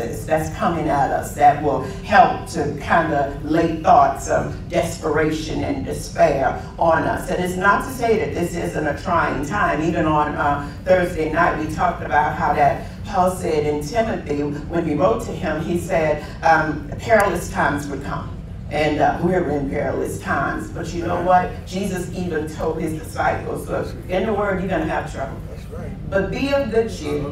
that's coming at us that will help to kind of lay thoughts of desperation and despair on us. And it's not to say that this isn't a trying time. Even on uh, Thursday night, we talked about how that Paul said in Timothy, when he wrote to him, he said, um, perilous times would come. And uh, we're in perilous times. But you know what? Jesus even told his disciples, look, in the word, you're going to have trouble. But be of good cheer.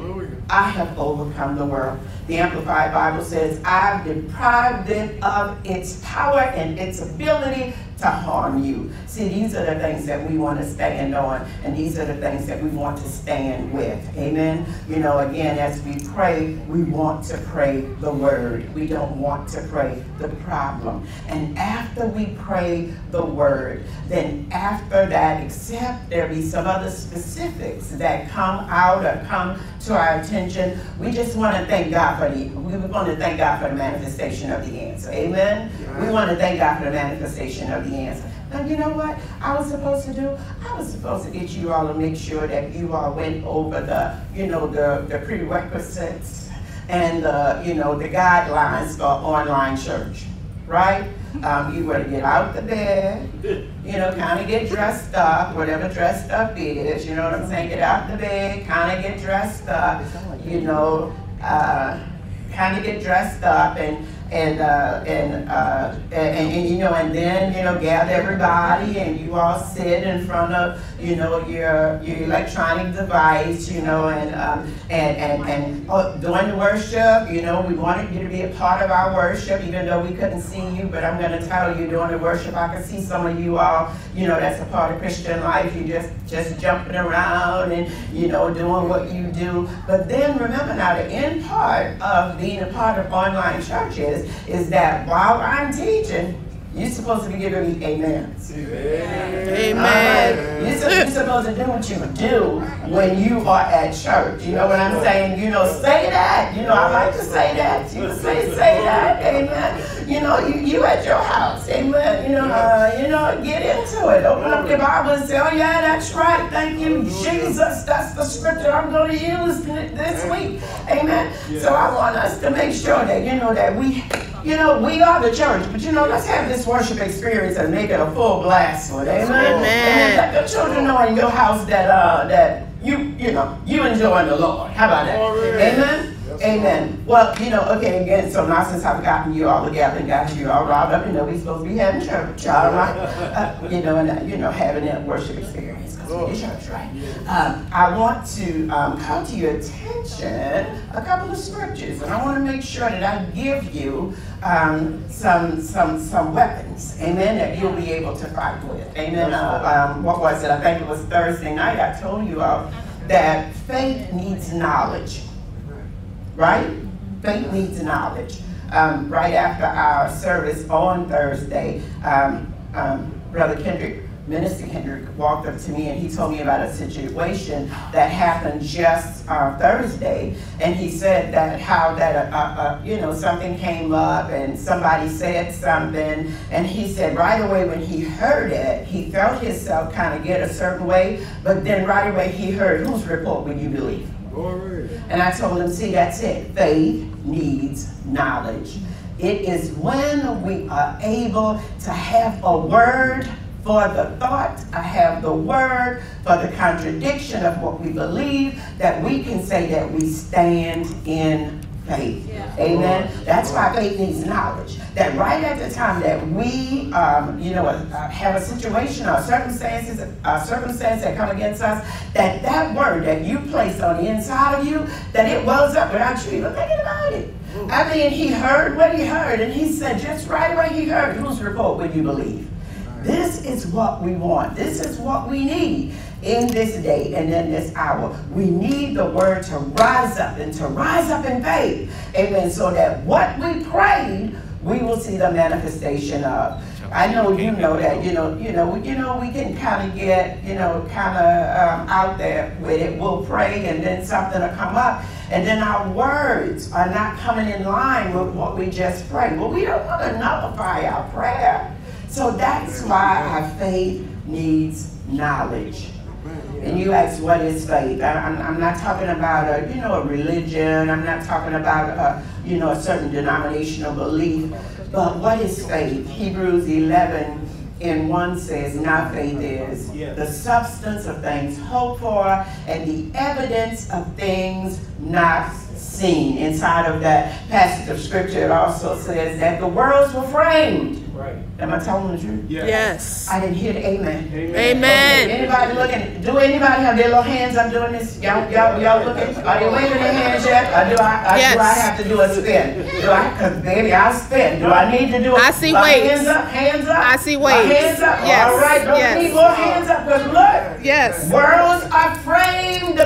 I have overcome the world. The Amplified Bible says, I've deprived it of its power and its ability to harm you. See, these are the things that we want to stand on, and these are the things that we want to stand with. Amen. You know, again, as we pray, we want to pray the word. We don't want to pray the problem. And after we pray the word, then after that, except there be some other specifics that come out or come to our attention, we just want to thank God for the, we want to thank God for the manifestation of the answer. Amen. We want to thank God for the manifestation of the answer. And you know what I was supposed to do? I was supposed to get you all to make sure that you all went over the, you know, the, the prerequisites and the, you know, the guidelines for online church, right? Um, you were to get out the bed, you know, kind of get dressed up, whatever dressed up is, you know what I'm saying? Get out the bed, kind of get dressed up, you know, uh, kind of get dressed up and and uh, and, uh, and, and you know, and then you know, gather everybody, and you all sit in front of you know your your electronic device, you know, and um, and and and oh, during the worship, you know, we wanted you to be a part of our worship, even though we couldn't see you. But I'm going to tell you, during the worship, I can see some of you all, you know, that's a part of Christian life. You just just jumping around and you know doing what you do. But then remember now, the end part of being a part of online churches is that while I'm teaching, you're supposed to be giving me amen. Amen. amen. You're, you're, supposed to do what you do when you are at church. You know what I'm saying? You know, say that. You know, I like to say that. You say, say that. Amen. You know, you, you at your house. Amen. You know, uh, you know, get into it. Open up your Bible and say, oh yeah, that's right. Thank you, Jesus. That's the scripture I'm going to use this week. Amen. So I want us to make sure that, you know, that we you know, we are the church, but you know, let's have this worship experience and make it a full blast for it. Amen. Amen. And let the children know in your house that uh that you you know you enjoy the Lord. How about that? Amen. Amen. Well, you know, okay, again, so now since I've gotten you all together and got you all riled up, you know, we're supposed to be having church, all right? Uh, you know, and, uh, you know, having that worship experience because we're church, right? Um, I want to um, call to your attention a couple of scriptures, and I want to make sure that I give you um, some, some, some weapons, amen, that you'll be able to fight with. Amen. Uh, um, what was it? I think it was Thursday night. I told you all that faith needs knowledge right? Faith needs knowledge. Um, right after our service on Thursday, um, um, Brother Kendrick, Minister Kendrick, walked up to me and he told me about a situation that happened just uh, Thursday. And he said that how that, uh, uh, uh, you know, something came up and somebody said something. And he said right away when he heard it, he felt himself kind of get a certain way. But then right away he heard, whose report would you believe? And I told him, see, that's it. Faith needs knowledge. It is when we are able to have a word for the thought, I have the word for the contradiction of what we believe, that we can say that we stand in faith. Yeah. Amen. That's why faith needs knowledge. That right at the time that we, um, you know, uh, have a situation or circumstances, a circumstance that come against us, that that word that you place on the inside of you, that it wells up without you even thinking about it. I mean, he heard what he heard, and he said, just right away he heard, whose report would you believe? This is what we want. This is what we need in this day and in this hour. We need the word to rise up and to rise up in faith. Amen. So that what we prayed, we will see the manifestation of. I know you know that, you know, you know, you know, we can kind of get, you know, kind of um, out there with it. We'll pray and then something will come up. And then our words are not coming in line with what we just prayed. Well, we don't want to nullify our prayer. So that's why our faith needs knowledge. And you ask, what is faith? I, am I'm not talking about a, you know, a religion. I'm not talking about a, you know, a certain denominational belief. But what is faith? Hebrews 11 in 1 says, Now faith is the substance of things hoped for and the evidence of things not seen. Inside of that passage of scripture, it also says that the worlds were framed Right. Am I telling the truth? Yes. yes. I didn't hear the amen. Amen. amen. Okay. Anybody looking? Do anybody have their little hands I'm doing this? Y'all, y'all, y'all looking? Are they waving their hands yet? Or do I, yes. do I have to do a spin? Do I? Because baby, I'll spin. Do I need to do a I see waves. Hands up, hands up. I see waves. Hands up. Yes. All right, don't yes. need more hands up. Because look. Yes. Worlds are framed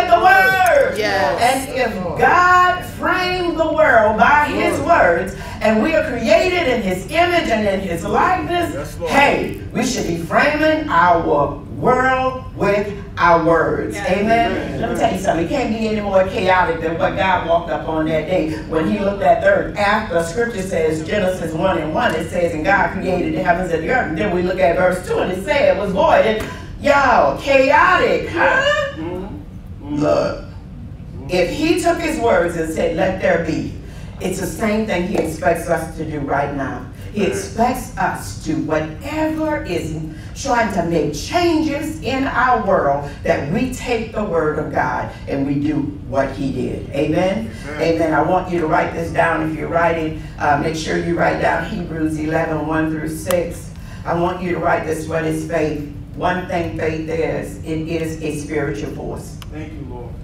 by the word. Yes. And if God framed the world by his words, and we are created in his image and in his likeness, hey, we should be framing our world with our words. Amen? Amen? Let me tell you something. It can't be any more chaotic than what God walked up on that day when he looked at the earth. After scripture says, Genesis 1 and 1, it says, and God created the heavens and the earth. And then we look at verse 2 and it says, it was void. And y'all, chaotic, huh? Look, if he took his words and said, let there be, it's the same thing he expects us to do right now. He expects us to, whatever is trying to make changes in our world, that we take the word of God and we do what he did. Amen? Amen. Amen. I want you to write this down. If you're writing, uh, make sure you write down Hebrews 11, 1 through 6. I want you to write this, what is faith? One thing faith is, it is a spiritual force. Thank you, Lord.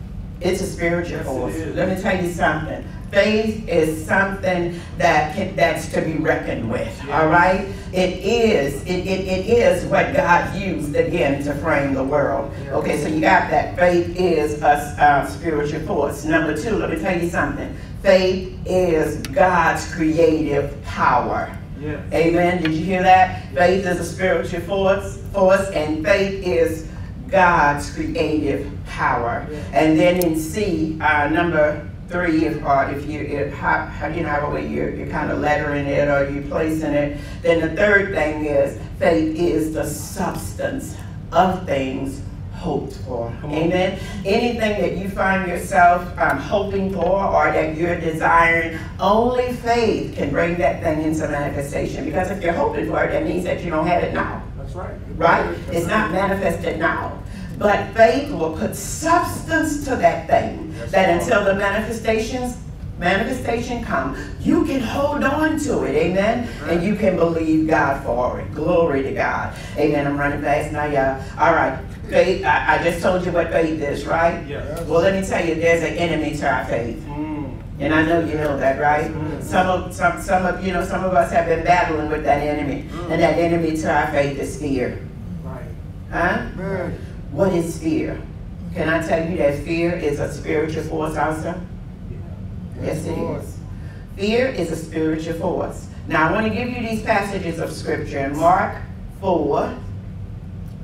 It's a spiritual yes, force. Let me tell you something faith is something that can, that's to be reckoned with. Yeah. All right, it is it, it, it is what God used again to frame the world. Yeah. Okay, so you got that. Faith is a spiritual force. Number two, let me tell you something. Faith is God's creative power. Yeah. Amen. Did you hear that? Faith is a spiritual force, force, and faith is God's creative power. And then in C, uh, number three, if, uh, if you, if, how, how, you know, however you're, you're kind of lettering it or you're placing it, then the third thing is faith is the substance of things hoped for. Amen. Anything that you find yourself um, hoping for or that you're desiring, only faith can bring that thing into manifestation. Because if you're hoping for it, that means that you don't have it now. That's right. Right? It's not manifested now. But faith will put substance to that thing. That until the manifestations manifestation come, you can hold on to it, amen? And you can believe God for it. Glory to God. Amen. I'm running fast now, y'all. All right. Faith, I, I, just told you what faith is, right? Yes. Well, let me tell you, there's an enemy to our faith. Mm. And I know you know that, right? Mm. Some of some some of you know some of us have been battling with that enemy. Mm. And that enemy to our faith is fear. Right. Huh? Right. What is fear? Can I tell you that fear is a spiritual force also? Yes, it is. Fear is a spiritual force. Now, I want to give you these passages of scripture in Mark 4,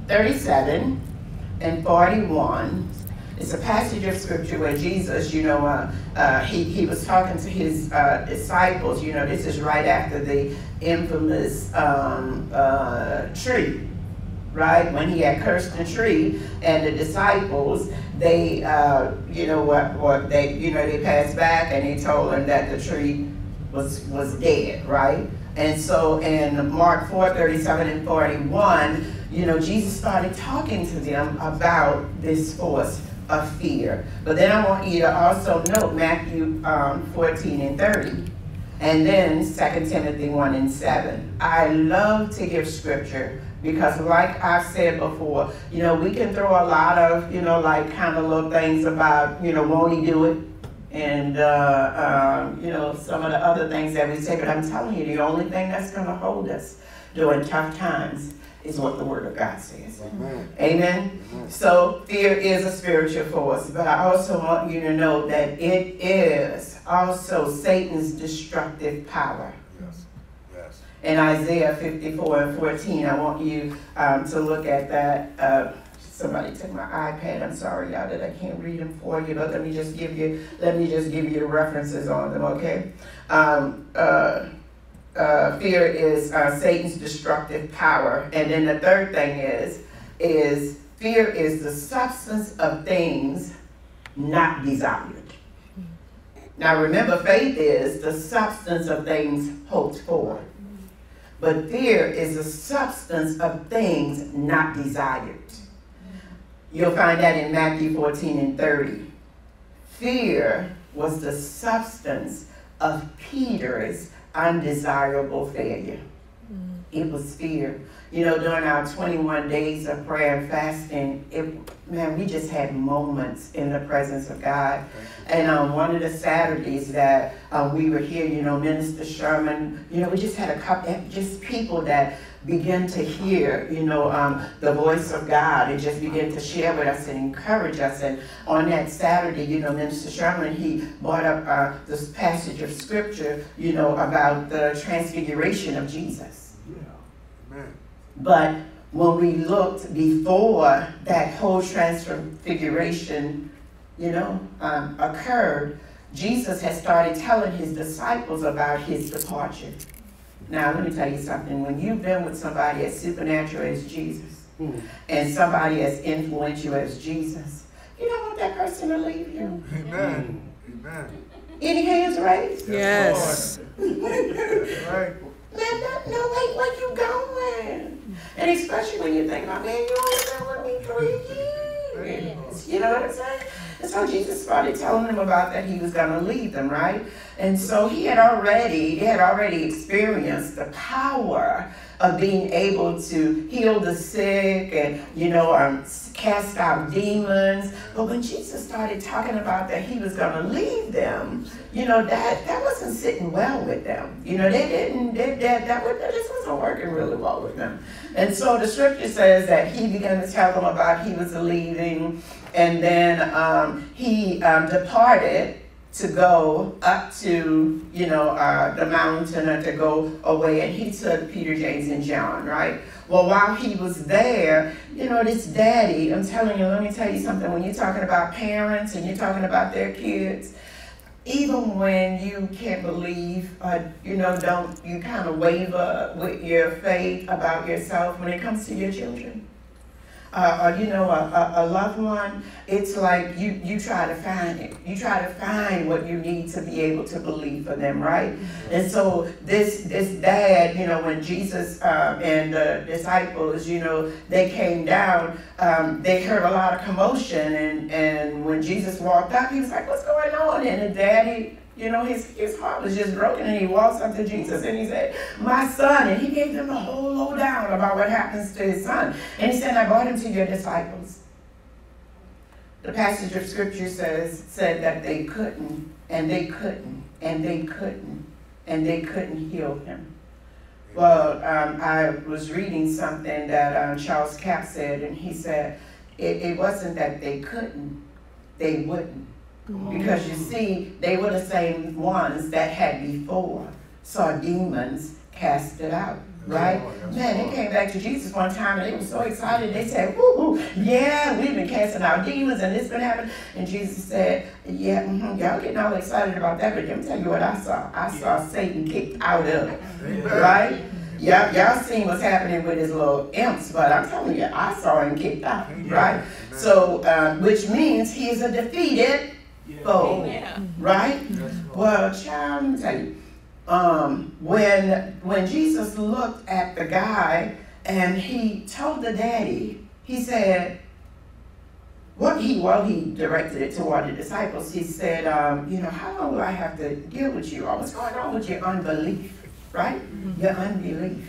37 and 41. It's a passage of scripture where Jesus, you know, uh, uh, he, he was talking to his uh, disciples. You know, this is right after the infamous um, uh, tree right? When he had cursed the tree, and the disciples, they, uh, you know what, what they, you know, they passed back and he told them that the tree was was dead, right? And so in Mark 4, 37 and 41, you know, Jesus started talking to them about this force of fear. But then I want you to also note Matthew um, 14 and 30. And then 2 Timothy 1 and 7. I love to give scripture because like I've said before, you know, we can throw a lot of, you know, like kind of little things about, you know, won't he do it? And, uh, um, you know, some of the other things that we say, but I'm telling you, the only thing that's going to hold us during tough times is what the Word of God says. Amen. Amen. Amen. So fear is a spiritual force, but I also want you to know that it is also Satan's destructive power in Isaiah 54 and 14. I want you um, to look at that. Uh, somebody took my iPad. I'm sorry, y'all, that I can't read them for you, but let me just give you let me just give you references on them, okay? Um, uh, uh, fear is uh, Satan's destructive power, and then the third thing is is fear is the substance of things not desired. Now remember, faith is the substance of things hoped for. But fear is the substance of things not desired. You'll find that in Matthew 14 and 30. Fear was the substance of Peter's undesirable failure. It was fear. You know, during our 21 days of prayer and fasting, it, man, we just had moments in the presence of God. And um, one of the Saturdays that um, we were here, you know, Minister Sherman, you know, we just had a couple, just people that begin to hear, you know, um, the voice of God and just begin to share with us and encourage us. And on that Saturday, you know, Minister Sherman, he brought up uh, this passage of scripture, you know, about the transfiguration of Jesus. Yeah. Amen. But when we looked before that whole transfiguration, you know, um, occurred, Jesus had started telling his disciples about his departure. Now, let me tell you something. When you've been with somebody as supernatural as Jesus mm. and somebody as influential as Jesus, you don't want that person to leave you. Amen. Amen. Any hands raised? Yes. right. Man, no, no, wait, where you going? And especially when you think about, man, you only been with me three years. You know what I'm saying? And so Jesus started telling them about that he was going to lead them, right? And so he had already, he had already experienced the power of being able to heal the sick and, you know, um, cast out demons. But when Jesus started talking about that he was going to leave them, you know, that, that wasn't sitting well with them. You know, they didn't, they, that, that, that just wasn't working really well with them. And so the scripture says that he began to tell them about he was leaving and then um, he um, departed to go up to, you know, uh, the mountain or to go away. And he took Peter, James, and John, right? Well, while he was there, you know, this daddy, I'm telling you, let me tell you something. When you're talking about parents and you're talking about their kids, even when you can't believe, you know, don't, you kind of waver with your faith about yourself when it comes to your children uh, or you know, a, a, loved one, it's like you, you try to find it. You try to find what you need to be able to believe for them, right? And so this this dad, you know, when Jesus um, and the disciples, you know, they came down, um, they heard a lot of commotion, and and when Jesus walked up, he was like, "What's going on?" And the daddy you know, his, his heart was just broken, and he walks up to Jesus and he said, My son. And he gave them the whole lowdown about what happens to his son. And he said, I brought him to your disciples. The passage of scripture says said that they couldn't, and they couldn't, and they couldn't, and they couldn't heal him. Well, um, I was reading something that um, Charles Capps said, and he said it, it wasn't that they couldn't, they wouldn't. Because you see, they were the same ones that had before saw demons cast it out. Right? Man, they came back to Jesus one time and they were so excited. They said, woo, woo, yeah, we've been casting out demons and this been happening. And Jesus said, yeah, mm-hmm, y'all getting all excited about that, but let me tell you what I saw. I saw Satan kicked out of it. Right? Y'all, y'all seen what's happening with his little imps, but I'm telling you, I saw him kicked out. Right? So, uh, which means he is a defeated foe. Yeah. Right? Well, child, let me tell you. Um, when when Jesus looked at the guy and he told the daddy, he said, what he well he directed it toward the disciples. He said, um, you know, how long will I have to deal with you? Or what's going on with your unbelief? Right? Mm-hmm. Your unbelief.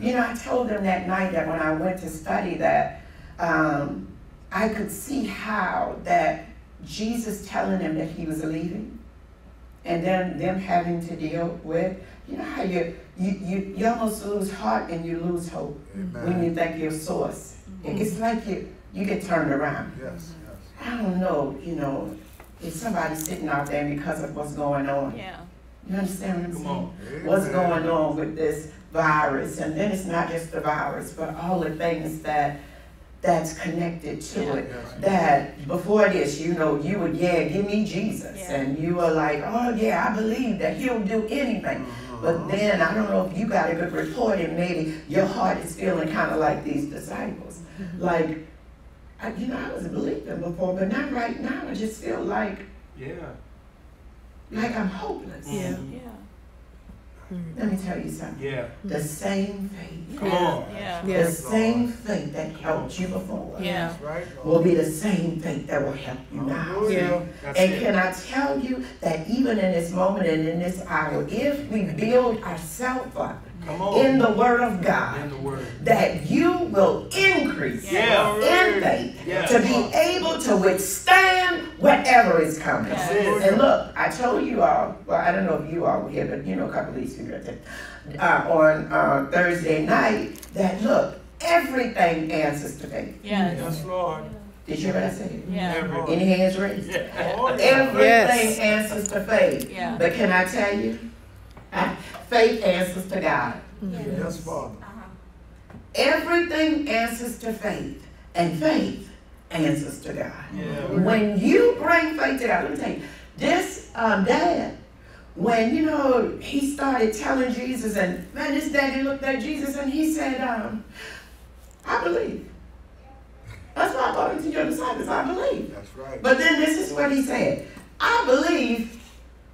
You know, I told them that night that when I went to study that, um, I could see how that Jesus telling them that he was leaving, and then them having to deal with, you know how you you, you, you almost lose heart and you lose hope Amen. when you think your source. Mm-hmm. It's like you you get turned around. Yes, yes. I don't know, you know, if somebody's sitting out there because of what's going on. Yeah. You understand what I'm saying? What's going on with this virus? And then it's not just the virus, but all the things that that's connected to yeah. it. That before this, you know, you would, yeah, give me Jesus. Yeah. And you were like, oh, yeah, I believe that he'll do anything. Mm-hmm. But then I don't know if you got a good report and maybe your heart is feeling kind of like these disciples. Mm-hmm. Like, I, you know, I was a believer before, but not right now. I just feel like, yeah. like I'm hopeless. Yeah. Yeah. Mm. Let me tell you something. Yeah. The same faith, Come on. Yeah. the Yes. same faith that helped you before Yeah. Right. will be the same faith that will help you oh, now. Yeah. That's And it. can I tell you that even in this moment and in this hour, if we build ourselves up in the Word of God, In the word. that you will increase Yeah. in faith Yeah. to be able to withstand whatever is coming. That's. And look, I told you all, well, I don't know if you all were here, but you know a couple of these people that uh, on uh, Thursday night, that look, everything answers to faith. Yes. Yes, Lord. Did you hear what I said? Yeah. Every- Any hands raised? Yeah. Oh. Everything Yes. answers to faith. Yeah. But can I tell you? uh, Faith answers to God. Yes, Father. Everything answers to faith, and faith answers to God. Yeah. When you bring faith to God, let me tell you, this um, dad, when you know he started telling Jesus, and man, this daddy looked at Jesus and he said, um, "I believe." That's why I brought him to your disciples. I believe. That's right. But then this is what he said. I believe,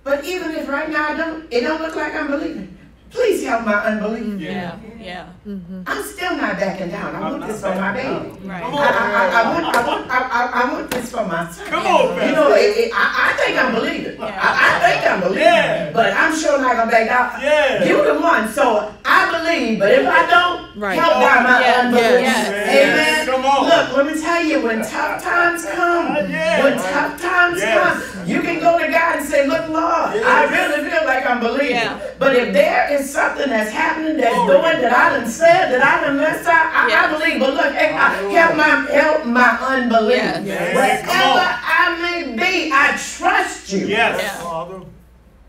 but even if right now I don't, it don't look like I'm believing. Please help my unbelief. Mm-hmm. Yeah. Yeah. Mm-hmm. I'm still not backing down. I want this for my baby. Right. I, I, I, I want, I want, I, I, I want this for my son. Come on, man. You know, it, it, I, I think I'm believing. Yeah. I, I think I'm believing. Yeah. But I'm sure not gonna back down. Yeah. You the one, so I believe. But if I don't, Right. help down my Yeah. unbelief. Yes. Amen. Come on. Look, let me tell you, when tough times come, Yeah. when tough times Yes. come, you can go to God and say, Look, Lord, Yes. I really feel like I'm believing. Yeah. But if there is something that's happening, that's Glory. doing that I done said, that I done messed up, I, Yeah. I believe. But look, hey, I, help my help my unbelief. Yes. Yes. Wherever I may be, I trust you. Yes, Yeah. Father.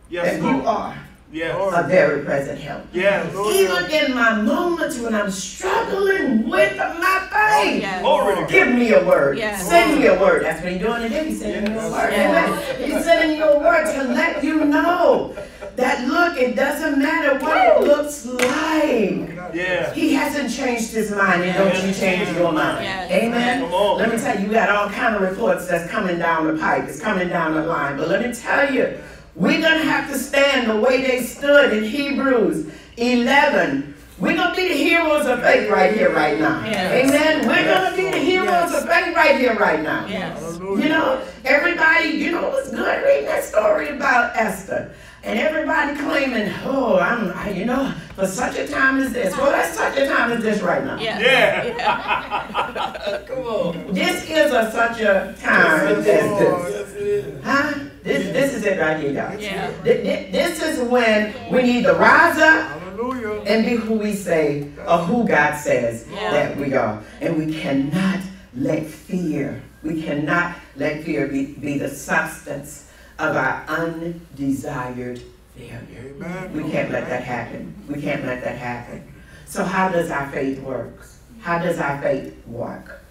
Yes, And you are Yes. a very present help. Yes. Even in my moments when I'm struggling with my faith. Oh, yes. Glory. Give me a word. Yes. Send me a word. That's what he's doing today. He's sending you a word. Yes. Amen. He's sending you a word to let you know that look, it doesn't matter what it looks like. Yeah. He hasn't changed his mind, and don't you change your mind. Yes. Amen. Let me tell you, you got all kind of reports that's coming down the pipe. It's coming down the line. But let me tell you, we're gonna have to stand the way they stood in Hebrews 11. We're gonna be the heroes of faith right here, right now. Yes. Amen. We're gonna be the heroes of faith right here, right now. Yes. You know, everybody, you know, it was good reading that story about Esther. And everybody claiming, oh, I'm, I- you know, for such a time as this. Well, that's such a time as this right now. Yeah. Yeah. Come on. This is a such a time as this. Yes, it is. Huh? This, this is it right here, y'all. Yeah. Th- th- This is when we need to rise up Hallelujah. and be who we say or who God says Yeah. that we are. And we cannot let fear, we cannot let fear be, be the substance of our undesired failure. Amen. We can't let that happen. We can't let that happen. So how does our faith work? How does our faith work?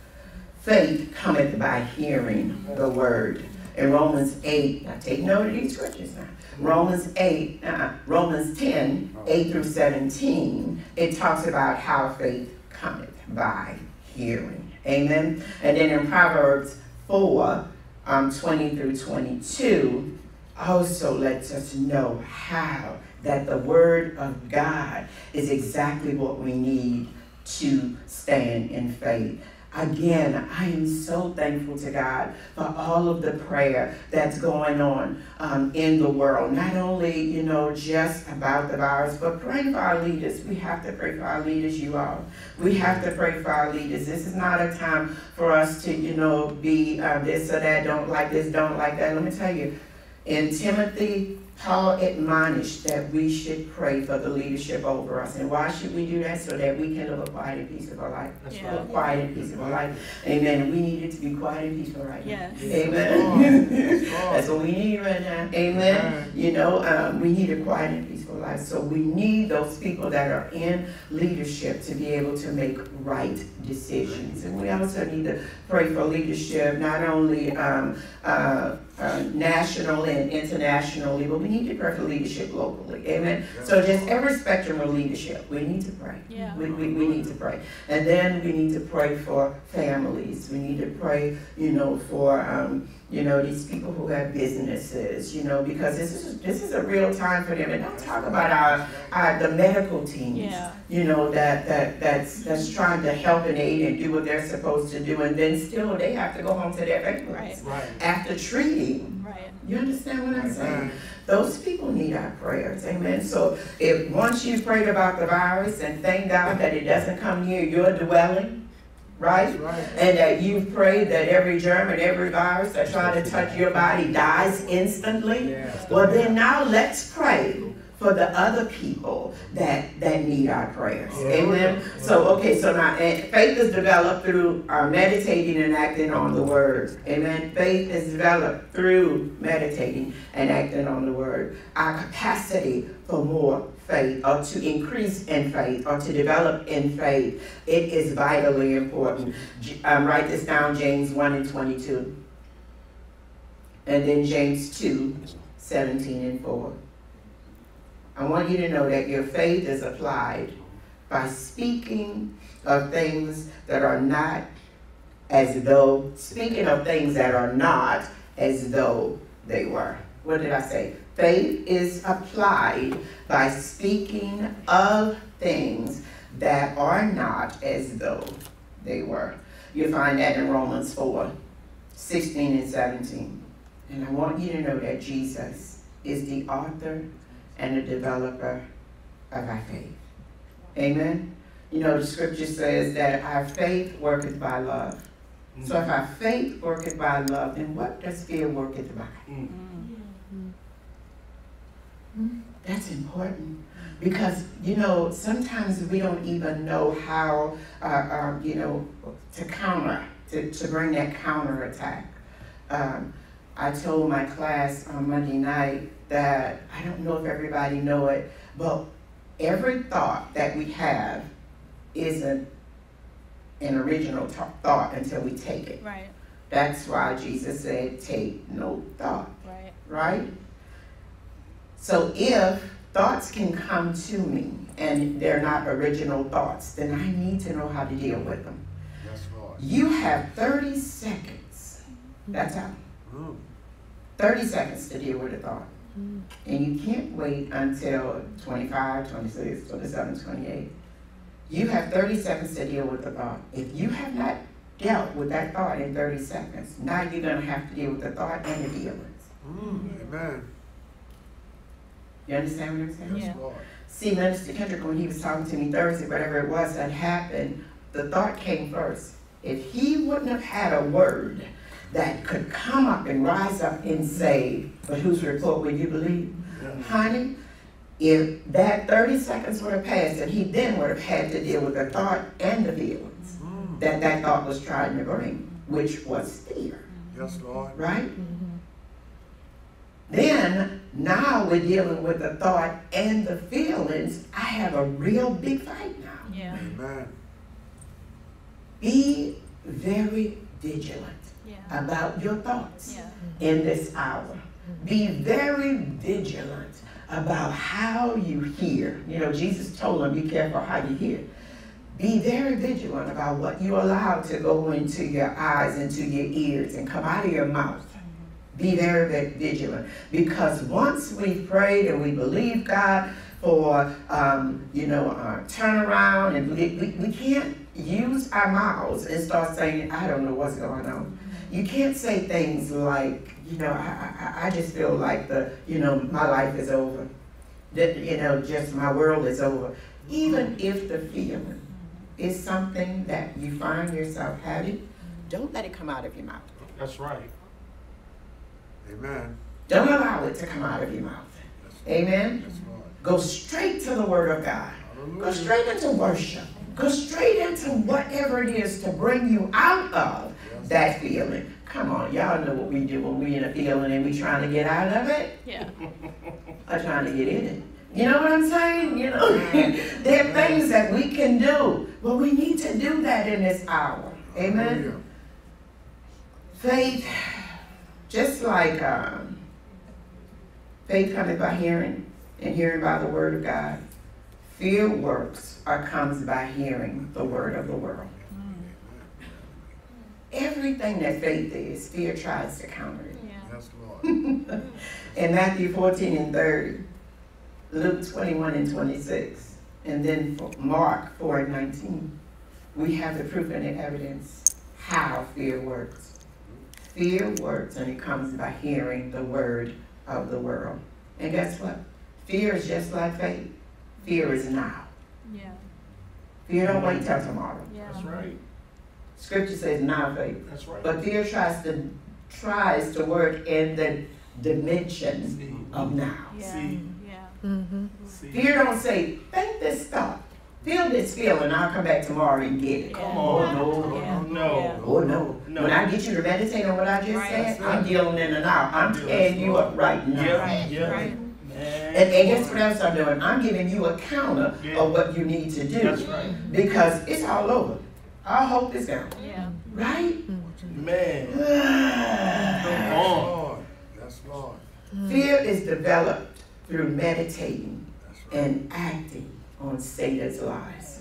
Faith cometh by hearing the word. In Romans 8, now take note of these scriptures now. Romans 8, uh, Romans 10, 8 through 17, it talks about how faith cometh by hearing. Amen. And then in Proverbs 4, um, 20 through 22, also lets us know how that the word of God is exactly what we need to stand in faith. Again, I am so thankful to God for all of the prayer that's going on um, in the world. Not only, you know, just about the virus, but praying for our leaders. We have to pray for our leaders, you all. We have to pray for our leaders. This is not a time for us to, you know, be uh, this or that, don't like this, don't like that. Let me tell you, in Timothy, Paul admonished that we should pray for the leadership over us. And why should we do that? So that we can live a quiet and peaceable life. Yeah. A quiet and peaceable life. Amen. And we need it to be quiet and peaceful right now. Yes. Amen. That's what we need right now. Amen. You know, um, we need a quiet and peaceful life. So we need those people that are in leadership to be able to make right decisions. And we also need to pray for leadership, not only um, uh, uh, national and internationally, but we need to pray for leadership locally. Amen. So just every spectrum of leadership, we need to pray. Yeah. We, we, we need to pray. And then we need to pray for families. We need to pray, you know, for um, you know, these people who have businesses, you know, because this is this is a real time for them. And don't talk about our, our the medical teams, Yeah. you know, that that that's that's trying to help and aid and do what they're supposed to do, and then still they have to go home to their families Right. after treating. Right. You understand what I'm saying? Those people need our prayers, amen. So if once you've prayed about the virus and thank God that it doesn't come near your dwelling, right? Right. And that you've prayed that every germ and every virus that try to touch your body dies instantly. Yeah. Well, then now let's pray for the other people that, that need our prayers. Amen. So, okay, so now eh, faith is developed through our meditating and acting on the word. Amen. Faith is developed through meditating and acting on the word. Our capacity for more faith or to increase in faith or to develop in faith, it is vitally important. Um, write this down, James 1 and 22. And then James 2, 17 and 4. I want you to know that your faith is applied by speaking of things that are not as though, speaking of things that are not as though they were. What did I say? Faith is applied by speaking of things that are not as though they were. You find that in Romans 4, 16 and 17. And I want you to know that Jesus is the author and the developer of our faith. Amen. You know, the scripture says that our faith worketh by love. So if our faith worketh by love, then what does fear worketh by? Mm. That's important because you know sometimes we don't even know how uh, uh, you know to counter to, to bring that counter attack. Um, I told my class on Monday night that I don't know if everybody know it, but every thought that we have isn't an original th- thought until we take it. Right. That's why Jesus said, "Take no thought." Right. right? So if thoughts can come to me and they're not original thoughts, then I need to know how to deal with them. Yes, Lord. You have 30 seconds. That's all. Mm. 30 seconds to deal with a thought. And you can't wait until 25, 26, 27, 28. You have 30 seconds to deal with the thought. If you have not dealt with that thought in 30 seconds, now you're going to have to deal with the thought and the feelings. Mm. Amen. You understand what I'm saying? Yes, Yeah. Lord. See, Minister Kendrick, when he was talking to me Thursday, whatever it was that happened, the thought came first. If he wouldn't have had a word that could come up and rise up and say, but whose report will you believe? Yeah. Honey, if that 30 seconds would have passed, and he then would have had to deal with the thought and the feelings Mm. that that thought was trying to bring, which was fear, Yes, Lord. right? Then, now we're dealing with the thought and the feelings. I have a real big fight now. Yeah. Amen. Be very vigilant Yeah. about your thoughts Yeah. Mm-hmm. in this hour. Mm-hmm. Be very vigilant about how you hear. You know, Jesus told them, be careful how you hear. Be very vigilant about what you allow to go into your eyes, into your ears, and come out of your mouth. Be very, vigilant. Because once we've prayed and we believe God for, um, you know, our turnaround, and we, we, we can't use our mouths and start saying, I don't know what's going on. You can't say things like, you know, I, I, I just feel like the, you know, my life is over. That, you know, just my world is over. Even if the feeling is something that you find yourself having, don't let it come out of your mouth. That's right. Amen. Don't allow it to come out of your mouth. Amen? Go straight to the Word of God. Go straight into worship. Go straight into whatever it is to bring you out of Yes. that feeling. Come on, y'all know what we do when we in a feeling and we trying to get out of it Yeah. or trying to get in it. You know what I'm saying? You know, there are things that we can do. but we need to do that in this hour. Amen? Faith, just like um, faith cometh by hearing, and hearing by the word of God. Fear works or comes by hearing the word of the world. everything that faith is, fear tries to counter it. Yeah. Yes, Lord. In Matthew 14 and 30, Luke 21 and 26, and then Mark 4 and 19, we have the proof and the evidence how fear works. Fear works and it comes by hearing the word of the world. And guess what? Fear is just like faith. Fear is now. Yeah. Fear don't wait till tomorrow. Yeah. That's right. Scripture says now faith. That's right. But fear tries to tries to work in the dimension See, of now. Yeah. See. Yeah. Mm-hmm. see. Fear don't say, think this thought. Feel this feeling, I'll come back tomorrow and get it. Come on, no, Yeah. no. Oh no. No. When I get you to meditate on what I just Right. said, I'm dealing in and out. I'm tearing you up right now. Yeah, Right. yeah. Right. Man. And, and guess what else I'm doing? I'm giving you a counter Yeah. of what you need to do. That's right. Because it's all over. Our hope is gone. Yeah. Right? Man. Come on. Lord. Yes, Lord. Fear is developed through meditating right. and acting on Satan's lies.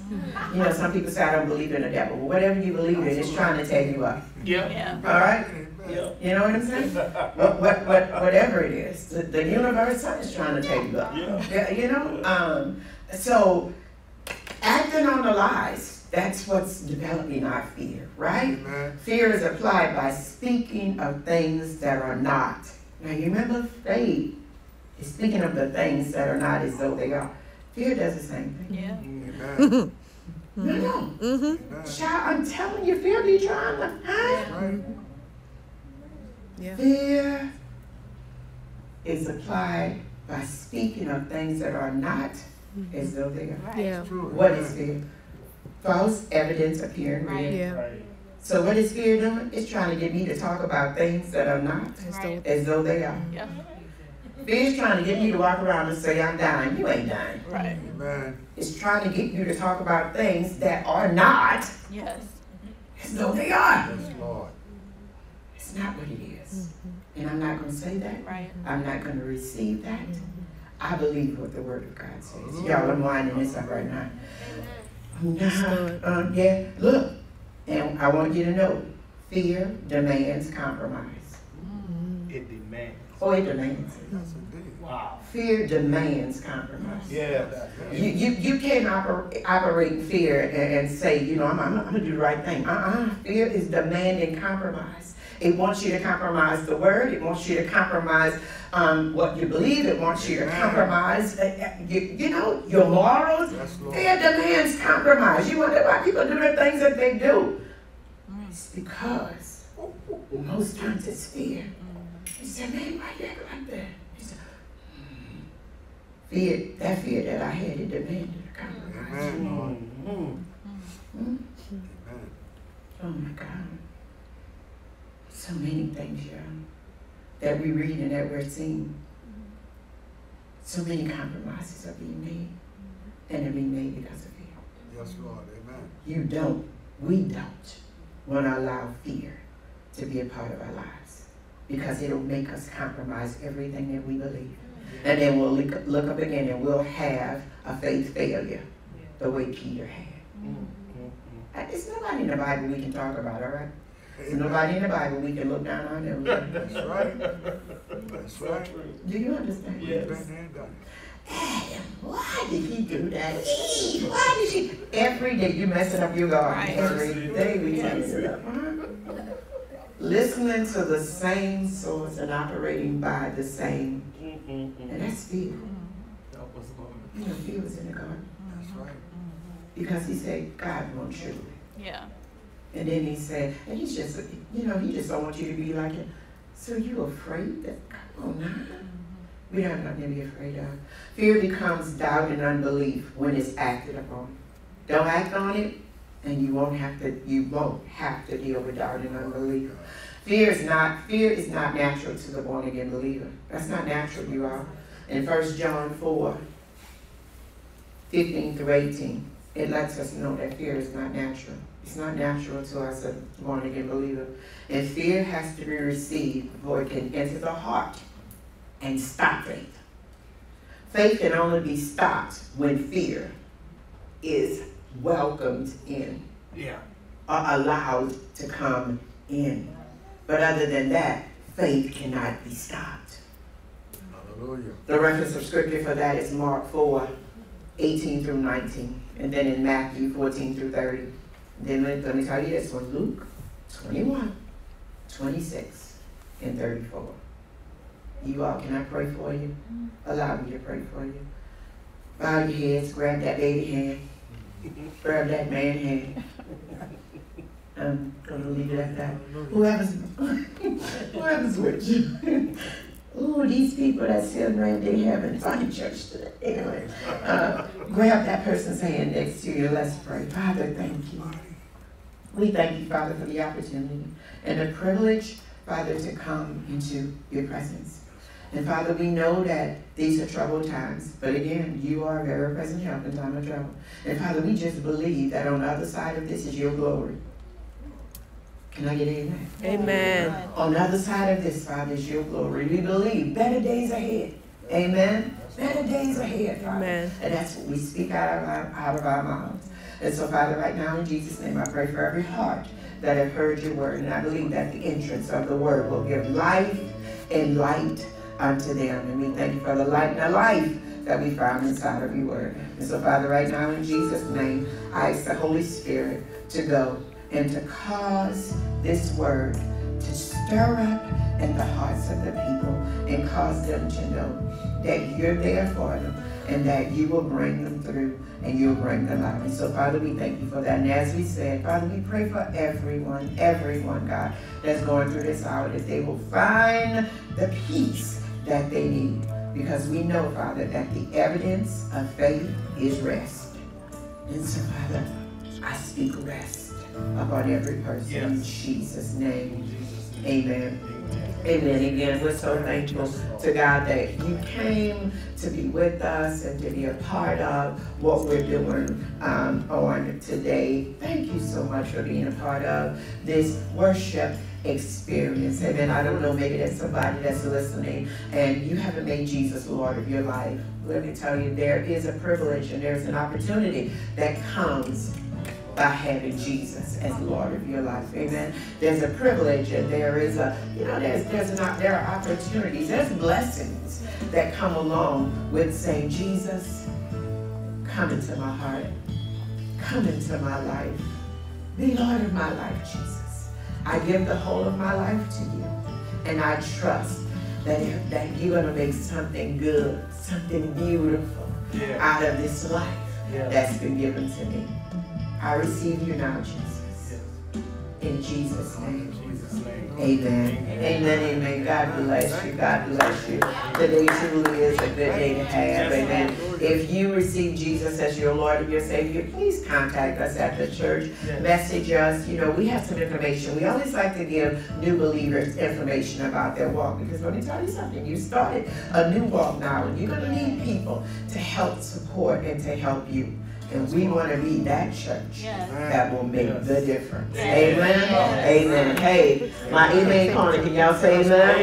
You know, some people say, I don't believe in the devil. Well, whatever you believe in, it's trying to tear you up. Yeah. Yeah. All right? Amen. Yeah. You know what I'm saying? What, what, what, whatever it is, the, the universe is trying to take you up. Yeah. Yeah, you know, um, so acting on the lies, that's what's developing our fear, right? Amen. Fear is applied by speaking of things that are not. Now, you remember faith is speaking of the things that are not as though they are. Fear does the same thing. Yeah. Amen. No, no. Mm-hmm. Amen. Mm-hmm. Child, I'm telling you, fear be trying to, huh? Right. Yeah. Fear is applied by speaking of things that are not mm-hmm. as though they are. Right. Yeah. True. What is fear? False evidence appearing real. Right. Yeah. Right. So what is fear doing? It's trying to get me to talk about things that are not As Right. though- as though they are. Mm-hmm. Yeah. Fear is trying to get me to walk around and say I'm dying. You ain't dying. Right. Amen. It's trying to get you to talk about things that are not Yes. as though they are. Yes, Lord. It's not what it is. And I'm not going to say that. Right. I'm not going to receive that. I believe what the Word of God says. Mm-hmm. Y'all, I'm winding this up right now. good. Um, uh, yeah, look, and I want you to know, fear demands compromise. Oh, it demands. it. Yes, indeed. Wow. Fear demands compromise. Yeah. You, you, you can't oper- operate fear and, and say, you know, I'm, I'm, I'm gonna do the right thing. Uh-uh. Fear is demanding compromise. It wants you to compromise the word. It wants you to compromise um, what you believe. It wants you to compromise, uh, uh, you, you know, your morals. Yes. Fear demands compromise. You wonder why people do the things that they do. It's because most times it's fear. You say, man, why you act like that? He said, fear, that fear that I had, it demanded a compromise. Amen. Lord. Mm. Hmm? Amen. Oh my God. So many things, y'all, that we read and that we're seeing. So many compromises are being made, and they're being made because of fear. Yes, Lord. Amen. You don't, we don't want to allow fear to be a part of our lives because it'll make us compromise everything that we believe. And then we'll look, look up again and we'll have a faith failure the way Peter had. Mm. Mm. Uh, There's nobody in the Bible we can talk about, all right? There's nobody in the Bible we can look down on them. That's right. That's right. true. Do you understand? Yeah. We've been there and done it. Adam, why did he do that? Eve, why did she? Every day you messing up your garden. Every day we Yes. messing it up. huh? Listening to the same source and operating by the same, Mm, mm, mm. and that's fear. Help us, Lord. You know, fear was in the garden That's right. because he said, God wants you. Yeah. And then he said, and he's just, you know, he just don't want you to be like him. So you afraid that, come on now. We don't have nothing to be afraid of. Fear becomes doubt and unbelief when it's acted upon. Don't act on it, and you won't have to. You won't have to deal with doubt and unbelief. Fear is not. Fear is not natural to the born again believer. That's not natural, you all. In 1 John 4, 15 through 18, it lets us know that fear is not natural. It's not natural to us, a born again believer. And fear has to be received before it can enter the heart and stop faith. Faith can only be stopped when fear is welcomed in Yeah. or allowed to come in. But other than that, faith cannot be stopped. Hallelujah. The reference of scripture for that is Mark 4, 18 through 19, and then in Matthew 14 through 30. Then let, let me tell you this one Luke 21, 26, and 34. You all, can I pray for you? Allow me to pray for you. Bow your heads, grab that baby hand, grab that man hand. I'm gonna leave it at that. Who Whoever's, whoever's with you. Ooh, these people that there having fun in church today. Anyway, uh, grab that person's hand next to you. Let's pray. Father, thank you. We thank you, Father, for the opportunity and the privilege, Father, to come into your presence. And Father, we know that these are troubled times, but again, you are a very present help in time of trouble. And Father, we just believe that on the other side of this is your glory. Can I get amen? Amen. On the other side of this, Father, is your glory. We believe better days ahead. Amen. Better days ahead, Father. Amen. And that's what we speak out of our, out of our mouths. And so, Father, right now in Jesus' name, I pray for every heart that have heard your word. And I believe that the entrance of the word will give life and light unto them. And we thank you for the light and the life that we found inside of your word. And so, Father, right now in Jesus' name, I ask the Holy Spirit to go and to cause this word to stir up in the hearts of the people and cause them to know that you're there for them and that you will bring them through and you'll bring them out. And so, Father, we thank you for that. And as we said, Father, we pray for everyone, everyone, God, that's going through this hour, that they will find the peace that they need. Because we know, Father, that the evidence of faith is rest. And so, Father, I speak rest upon every person in Yes. Jesus' name. In Jesus' name. Amen. Amen. Amen. Again, we're so thankful to God that you came to be with us and to be a part of what we're doing um, on today. Thank you so much for being a part of this worship experience. Amen. I don't know, maybe there's somebody that's listening and you haven't made Jesus Lord of your life. Let me tell you, there is a privilege and there's an opportunity that comes by having Jesus as Lord of your life. Amen. There's a privilege and there is a, you know, there's there's an there are opportunities, there's blessings that come along with saying, Jesus, come into my heart. Come into my life. Be Lord of my life, Jesus. I give the whole of my life to you. And I trust that, that you're going to make something good, something beautiful Yeah. out of this life Yeah. that's been given to me. I receive you now, Jesus. In Jesus' name. Amen. Amen. Amen. God bless you. God bless you. Today truly is a good day to have. Amen. If you receive Jesus as your Lord and your Savior, please contact us at the church. Message us. You know, we have some information. We always like to give new believers information about their walk because let me tell you something. You started a new walk now, and you're going to need people to help support and to help you. And we want to be that church. That will make the difference. Amen. Amen. Hey, my amen. Corner, can y'all say amen?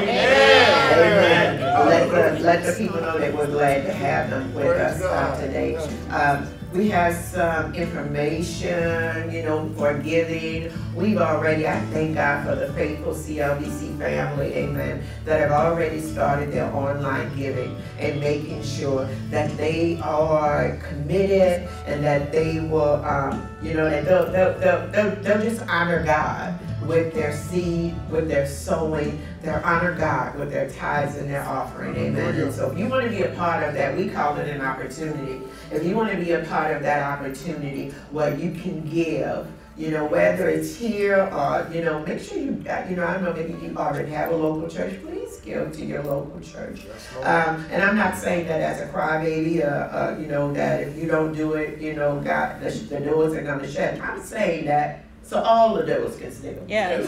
Amen. Let the, let the people know that we're glad to have them with us uh, today. Um, we have some information, you know, for giving. We've already, I thank God for the faithful CLBC family, amen, that have already started their online giving and making sure that they are committed and that they will, um, you know, that they'll, they'll, they'll, they'll, they'll just honor God with their seed, with their sowing, they'll honor God with their tithes and their offering, amen. And so if you want to be a part of that, we call it an opportunity. If you want to be a part of that opportunity where you can give, you know, whether it's here or, you know, make sure you, uh, you know, I don't know, maybe you already have a local church, please give to your local church. Um, and I'm not saying that as a crybaby, uh, uh, you know, that if you don't do it, you know, God, the, the doors are gonna shut. I'm saying that so all the doors can still. Yes.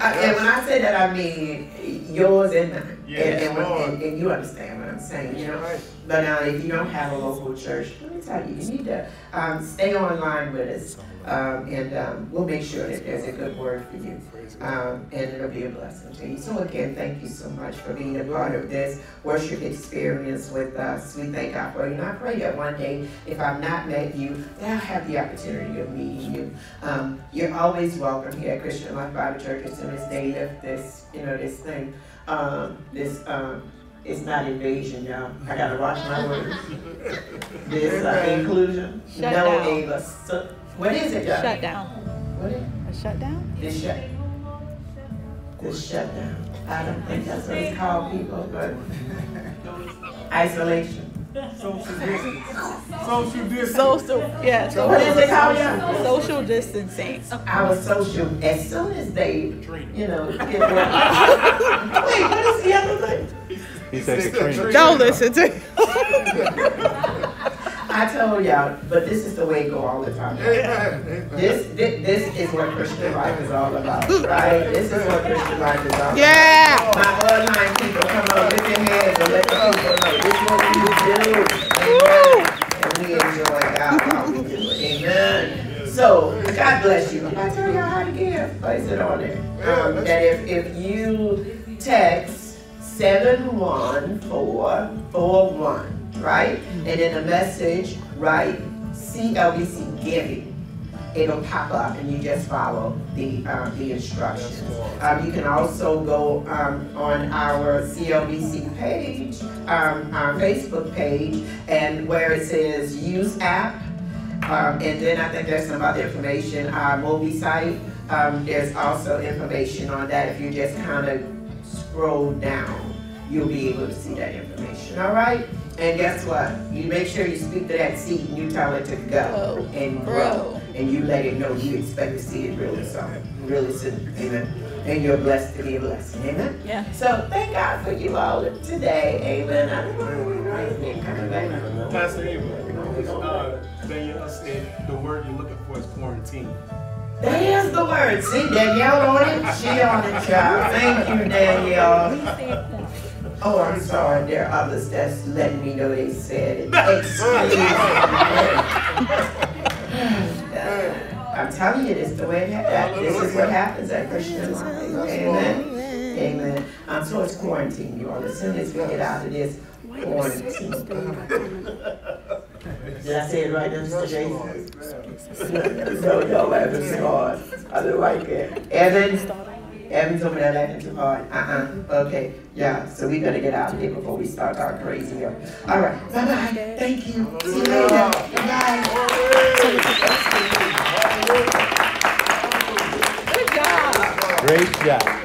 Uh, and when I say that, I mean yours and mine. Yes, and, and, and, and you understand what I'm saying, you know? Right. But now, if you don't have a local church, let me tell you, you need to um, stay online with us, um, and um, we'll make sure that there's a good word for you, um, and it'll be a blessing to you. So again, thank you so much for being a part of this worship experience with us. We thank God for you, and I pray that one day, if I've not met you, that I'll have the opportunity of meeting you. Um, you're always welcome here at Christian Life Bible Church as soon as they lift this, you know, this thing, um, this. Um, it's not invasion, y'all. I gotta watch my words. This uh, inclusion, Shut no down. Ava. So, what is it, y'all? Shut down. Oh. A shutdown? this shut? This shutdown. I don't think that's what it's called, people, but isolation. Social distance. Social distance. Social, yeah. So what is it called, y'all? Social distancing. Our social. As soon as they, you know, get work. Wait, what is the other thing? He said Katrina. Don't listen to I told y'all, but this is the way it go all the time. Amen. Amen. This, this, this is what Christian life is all about, right? This is what Christian life is all about. Yeah. My bloodline people, come on, lift your hands and let the people know this is what we do. Amen. And we enjoy God while we do it. Amen. So, God bless you. I tell y'all how to give. Place it on there. Um, that if, if you text seven one four four one, right? And in a message, write CLBC giving it'll pop up and you just follow the, um, the instructions. Um, you can also go, um, on our CLBC page, um, our Facebook page, and where it says use app, um, and then I think there's some other information, our Mobi site, um, there's also information on that, if you just kind of scroll down, you'll be able to see that information, all right? And guess what? You make sure you speak to that seed and you tell it to go Grow. and grow. Grow. And you let it know you expect to see it really so, really soon, amen? And you're blessed to be a blessing, amen? Yeah. So thank God for you all today, amen. I don't know where you guys coming back. Pastor Ava, uh, Danielle said the word you're looking for is quarantine. That is the word. See, Danielle on it, she on it, child. Thank you, Danielle. Oh, I'm sorry, there are others that's letting me know they said it. Excuse me. I'm telling you, this is the way it happens. This is what happens at Christian life. Amen. Amen. Um, so it's quarantine, you all. As soon as we get out of this quarantine. Did I say it right, Mr. Jason? No, y'all laughing too hard. I don't like it. Evan? Abby's over there laughing too hard. Uh-uh. Okay. Yeah. So we better get out of here before we start our crazy. All right. Bye-bye. Thank you. See you later. Bye. Good job. Great job.